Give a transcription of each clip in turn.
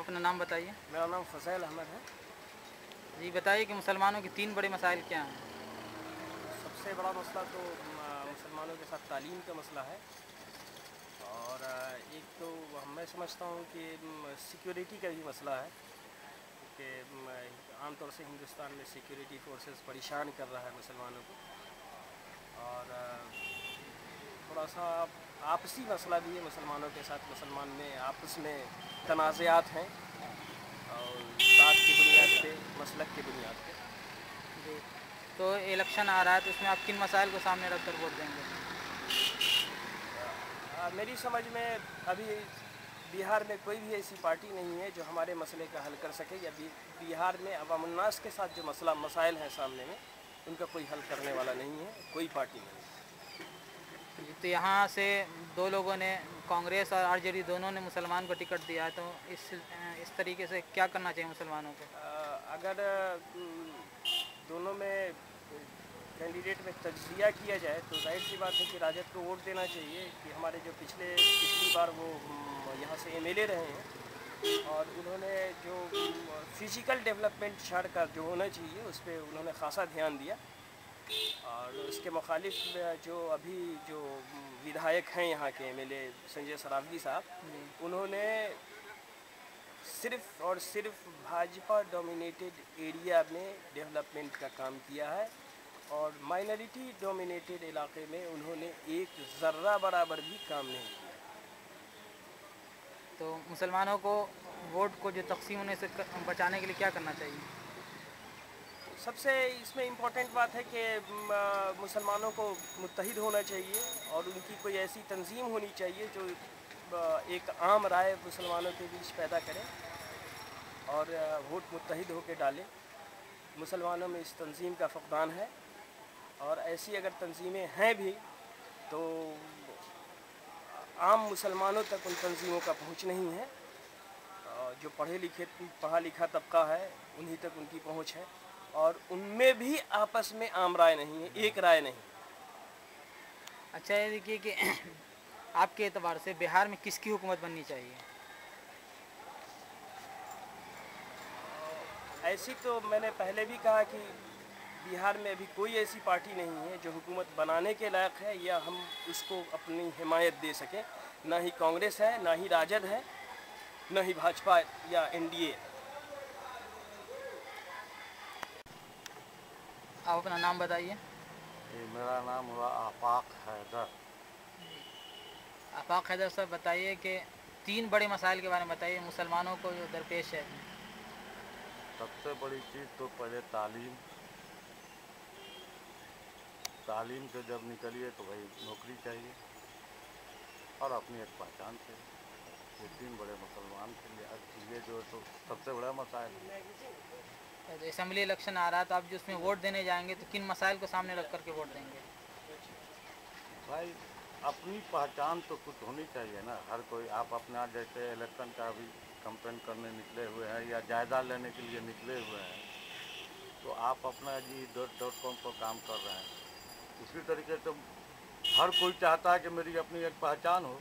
आप अपना नाम बताइए। मेरा नाम फजैल अहमद है। जी बताइए कि मुसलमानों के तीन बड़े मसाइल क्या हैं? सबसे बड़ा मसला तो मुसलमानों के साथ तालीम का मसला है। और एक तो मैं समझता हूँ कि सिक्योरिटी का भी मसला है। कि आमतौर से हिंदुस्तान में सिक्योरिटी फोर्सेस परेशान कर रहा है मुसलमानों को। और थोड़ा सा आपसी मसला भी है मुसलमानों के साथ मुसलमान में आपस में तनाज़ात हैं और बात की बुनियाद पे मसलक की बुनियाद पे। जी तो इलेक्शन आ रहा है तो उसमें आप किन मसाइल को सामने रख कर वोट देंगे? आ, मेरी समझ में अभी बिहार में कोई भी ऐसी पार्टी नहीं है जो हमारे मसले का हल कर सके या बिहार में अवामनास के साथ जो मसला मसाइल हैं सामने में उनका कोई हल करने वाला नहीं है कोई पार्टी नहीं तो यहाँ से दो लोगों ने, कांग्रेस और आरजेडी दोनों ने मुसलमान को टिकट दिया है तो इस इस तरीके से क्या करना चाहिए मुसलमानों को? अगर दोनों में कैंडिडेट में तजिया किया जाए तो ज़ाहिर सी बात है कि राजद को वोट देना चाहिए कि हमारे जो पिछले, पिछली बार वो यहाँ से एमएलए रहे हैं और उन्होंने जो फ़िज़िकल डेवलपमेंट छोड़कर जो होना चाहिए, उस पर उन्होंने खासा ध्यान दिया। उसके मुखालिफ जो अभी जो विधायक हैं यहाँ के एमएलए संजय सरावगी साहब उन्होंने सिर्फ़ और सिर्फ़ भाजपा डोमिनेटेड एरिया में डेवलपमेंट का काम किया है और माइनॉरिटी डोमिनेटेड इलाके में उन्होंने एक ज़र्रा बराबर भी काम नहीं किया। तो मुसलमानों को वोट को जो तकसीम होने से बचाने के लिए क्या करना चाहिए? सबसे इसमें इम्पोर्टेंट बात है कि मुसलमानों को मुतहिद होना चाहिए और उनकी कोई ऐसी तंजीम होनी चाहिए जो एक आम राय मुसलमानों के बीच पैदा करे और वोट मुतहद होकर डाले। मुसलमानों में इस तंजीम का फकदान है और ऐसी अगर तंजीमें हैं भी तो आम मुसलमानों तक उन तंजीमों का पहुँच नहीं है। जो पढ़े लिखे, पढ़ा लिखा तबका है, उन्हीं तक उनकी पहुँच है। और उनमें भी आपस में आम राय नहीं है एक राय नहीं। अच्छा ये देखिए कि आपके एतबार से बिहार में किसकी हुकूमत बननी चाहिए? ऐसी तो मैंने पहले भी कहा कि बिहार में अभी कोई ऐसी पार्टी नहीं है जो हुकूमत बनाने के लायक है या हम उसको अपनी हिमायत दे सकें। ना ही कांग्रेस है ना ही राजद है ना ही भाजपा या एनडीए। आप अपना नाम बताइए। मेरा नाम हुआ आफाक हैदर। आफाक हैदर साहब बताइए कि तीन बड़े मसाइल के बारे में बताइए मुसलमानों को जो दरपेश है। सबसे बड़ी चीज़ तो पहले तालीम। तालीम से जब निकलिए तो भाई नौकरी चाहिए और अपनी एक पहचान चाहिए ये तीन बड़े मुसलमान के लिए अब ये जो है तो सबसे बड़ा मसाइल। है तो असम्बली इलेक्शन आ रहा है तो आप जो उसमें वोट देने जाएँगे तो किन मसाइल को सामने रख करके वोट देंगे? भाई, अपनी पहचान तो कुछ होनी चाहिए ना। हर कोई, आप अपना जैसे इलेक्शन का भी कंपेन करने निकले हुए हैं या जायजा लेने के लिए निकले हुए हैं तो आप अपना जी डॉट डॉट कॉम पर काम कर रहे हैं। उसी तरीके से तो हर कोई चाहता है कि मेरी अपनी एक पहचान हो।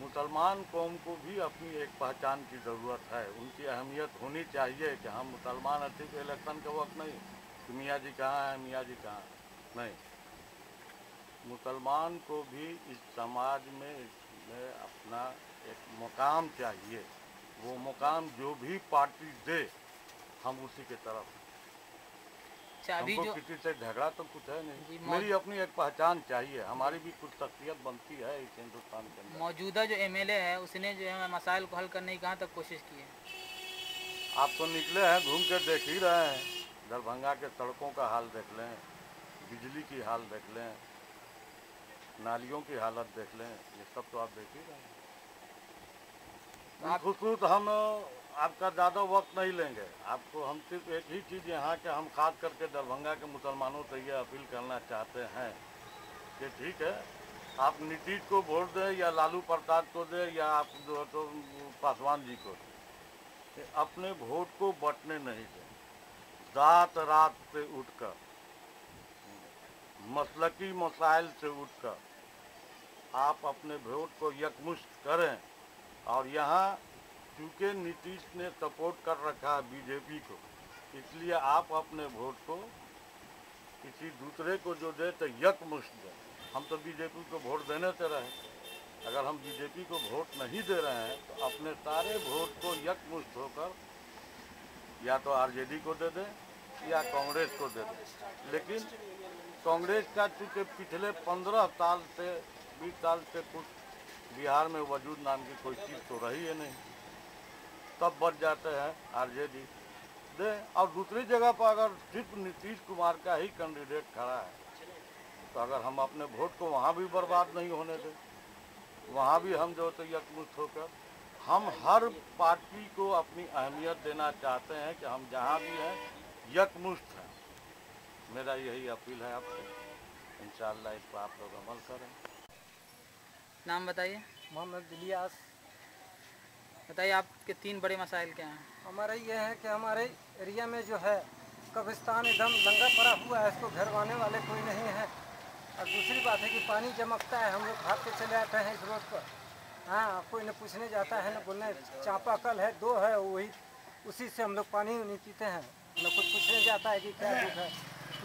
मुसलमान कौम को भी अपनी एक पहचान की ज़रूरत है उनकी अहमियत होनी चाहिए कि हम मुसलमान ठीक है इलेक्शन के वक्त नहीं कि मियाँ जी कहाँ हैं, मियाँ जी कहाँ। नहीं मुसलमान को भी इस समाज में इसमें अपना एक मुकाम चाहिए वो मुकाम जो भी पार्टी दे, हम उसी के तरफ़। अच्छा अभी जो किसी से झगड़ा तो कुछ है नहीं। मेरी अपनी एक पहचान चाहिए हमारी भी कुछ शख्सियत बनती है इस हिंदुस्तान के अंदर। मौजूदा जो एमएलए है उसने जो है मसाइल को हल करने की कहाँ तक कोशिश की है? आप तो निकले हैं घूम कर देख ही रहे हैं। दरभंगा के सड़कों का हाल देख लें बिजली की हाल देख लें नालियों की हालत देख लें ये सब तो आप देख ही रहे हैं। तो आप- खुशबूत हम आपका ज़्यादा वक्त नहीं लेंगे। आपको हम सिर्फ़ एक ही चीज़ यहाँ के हम खास करके दरभंगा के मुसलमानों से ये अपील करना चाहते हैं कि ठीक है, आप नीतीश को वोट दें या लालू प्रसाद को दें या आप जो है तो पासवान जी को दें। अपने वोट को बटने नहीं दें। रात रात से उठकर, मसलकी मसाइल से उठकर आप अपने वोट को यकमुश्त करें और यहाँ चूँकि नीतीश ने सपोर्ट कर रखा है बीजेपी को, इसलिए आप अपने वोट को किसी दूसरे को जो दे तो यकमुश्त दें। हम तो बीजेपी को वोट देने से रहे अगर हम बीजेपी को वोट नहीं दे रहे हैं तो अपने सारे वोट को यकमुश्त होकर या तो आरजेडी को दे दें या कांग्रेस को दे दें। लेकिन कांग्रेस का चूँकि पिछले पंद्रह साल से, बीस साल से कुछ बिहार में वजूद नाम की कोई चीज़ तो रही है नहीं। तब बच जाते हैं आरजेडी दे और दूसरी जगह पर अगर सिर्फ़ नीतीश कुमार का ही कैंडिडेट खड़ा है तो अगर हम अपने वोट को वहाँ भी बर्बाद नहीं होने दें वहाँ भी हम जो तो यकमुश्त होकर हम हर पार्टी को अपनी अहमियत देना चाहते हैं कि हम जहाँ भी हैं यकमुश्त हैं। मेरा यही अपील है आपसे। इंशाल्लाह इस पर आप लोग अमल करें। नाम बताइए। मोहम्मद इलियास। बताइए, आपके तीन बड़े मसाइल क्या हैं? हमारा ये है कि हमारे एरिया में जो है, कब्रिस्तान एकदम लंगा पड़ा हुआ है, इसको घरवाने वाले कोई नहीं है। और दूसरी बात है कि पानी चमकता है, हम लोग भाग के चले आते हैं इस रोड पर। हाँ कोई न पूछने जाता है, न बोलने, चापा कल है, दो है, वही, उसी से हम लोग पानी नहीं पीते हैं। न कुछ पूछने जाता है कि क्या है।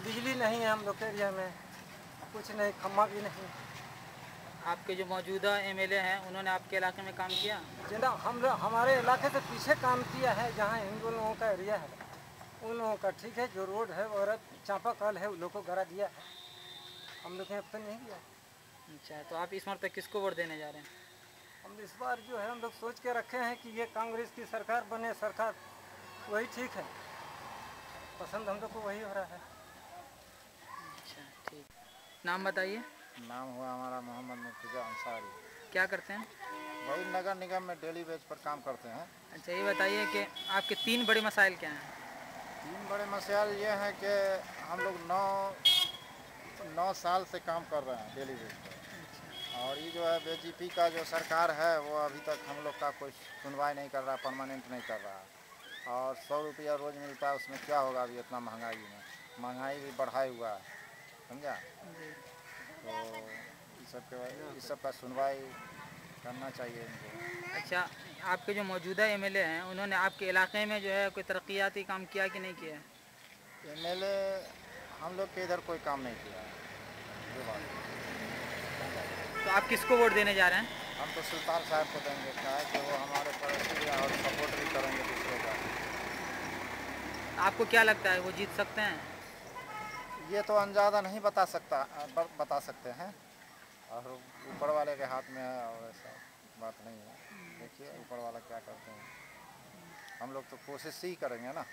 बिजली नहीं है हम लोग के एरिया में, कुछ नहीं, खम्मा भी नहीं। आपके जो मौजूदा एमएलए हैं उन्होंने आपके इलाके में काम किया? जितना हम हमारे इलाके से पीछे काम किया है जहाँ हिंदू लोगों का एरिया है। उन लोगों का ठीक है जो रोड है और चापा कल है उन लोग को गरा दिया है। हम लोग ने अब तक नहीं किया अच्छा तो आप इस मरतब किसको वोट देने जा रहे हैं? हम इस बार जो है हम लोग सोच के रखे हैं कि ये कांग्रेस की सरकार बने सरकार वही ठीक है। पसंद हम लोग को वही हो रहा है। अच्छा ठीक। नाम बताइए। नाम हुआ हमारा मोहम्मद मुर्तजा अंसारी। क्या करते हैं? वही नगर निगम में डेली बेस पर काम करते हैं। अच्छा ये बताइए कि आपके तीन बड़े मसाइल क्या हैं? तीन बड़े मसाइल ये हैं कि हम लोग नौ नौ साल से काम कर रहे हैं डेली बेस पर। और ये जो है बीजेपी का जो सरकार है वो अभी तक हम लोग का कोई सुनवाई नहीं कर रहा परमानेंट नहीं कर रहा। और सौ रुपया रोज़ मिलता है उसमें क्या होगा अभी इतना महँगाई में? महँगाई भी बढ़ाई हुआ है समझा? इस सब के इस सब का सुनवाई करना चाहिए इनको। अच्छा आपके जो मौजूदा एमएलए हैं उन्होंने आपके इलाके में जो है कोई तरक्याती काम किया कि नहीं किया? एमएलए हम लोग के इधर कोई काम नहीं किया। तो आप किसको वोट देने जा रहे हैं? हम तो सुल्तान साहब को देंगे क्या है कि वो हमारे पड़ोसी और सपोर्ट भी करेंगे दूसरे का। आपको क्या लगता है वो जीत सकते हैं? ये तो अंदाज़ा नहीं बता सकता बता सकते हैं। और ऊपर वाले के हाथ में है और ऐसा बात नहीं है। देखिए ऊपर वाला क्या करते हैं। हम लोग तो कोशिश ही करेंगे ना।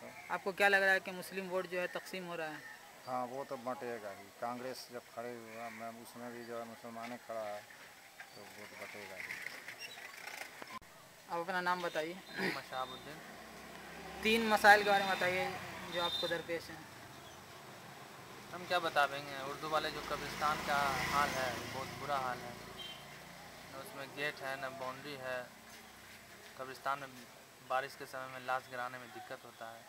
तो आपको क्या लग रहा है कि मुस्लिम वोट जो है तकसीम हो रहा है? हाँ वो तो बटेगा ही। कांग्रेस जब खड़े हुआ मैं उसमें भी जो है मुसलमान खड़ा है तो वोट बटेगा ही। आप अपना नाम बताइए। मशाबुद्दीन तीन मसाइल के बारे में बताइए जो आपको दरपेश हैं। हम क्या बता पाएँगे उर्दू वाले जो कब्रिस्तान का हाल है बहुत बुरा हाल है। न उसमें गेट है न बाउंड्री है। कब्रिस्तान में बारिश के समय में लाश गिराने में दिक्कत होता है।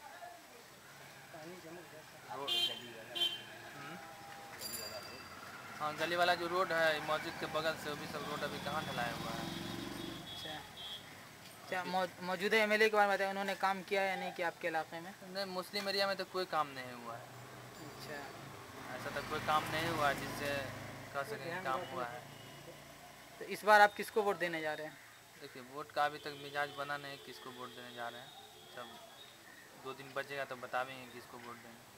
हम्म? हाँ गली वाला जो रोड है मस्जिद के बगल से वो भी सब रोड अभी कहाँ ढलाया हुआ है? अच्छा। अच्छा मौजूदा एमएलए के बारे में बताइए उन्होंने काम किया या नहीं किया आपके इलाके में? नहीं मुस्लिम एरिया में तो कोई काम नहीं हुआ है। अच्छा। ऐसा तो कोई काम नहीं हुआ जिससे कह सकें काम हुआ है। तो इस बार आप किसको वोट देने जा रहे हैं? देखिए वोट का अभी तक मिजाज बना नहीं किसको वोट देने जा रहे हैं। जब दो दिन बचेगा तो बता भी किसको वोट देंगे।